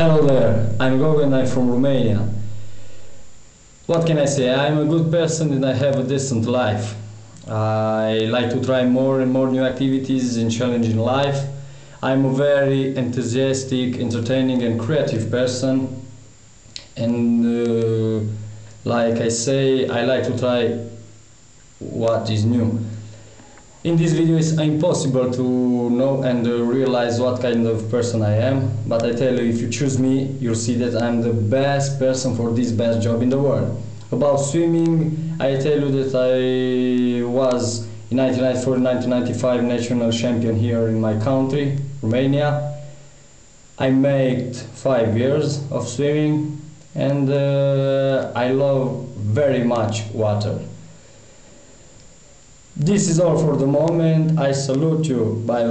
Hello there, I'm Gogan, I'm from Romania. What can I say? I'm a good person and I have a decent life. I like to try more and more new activities and challenging life. I'm a very enthusiastic, entertaining and creative person. And uh, like I say, I like to try what is new. In this video it's impossible to know and uh, realize what kind of person I am, but I tell you if you choose me, you'll see that I'm the best person for this best job in the world. About swimming, I tell you that I was in 1994-1995 national champion here in my country, Romania. I made five years of swimming and uh, I love very much water. This is all for the moment. I salute you. Bye.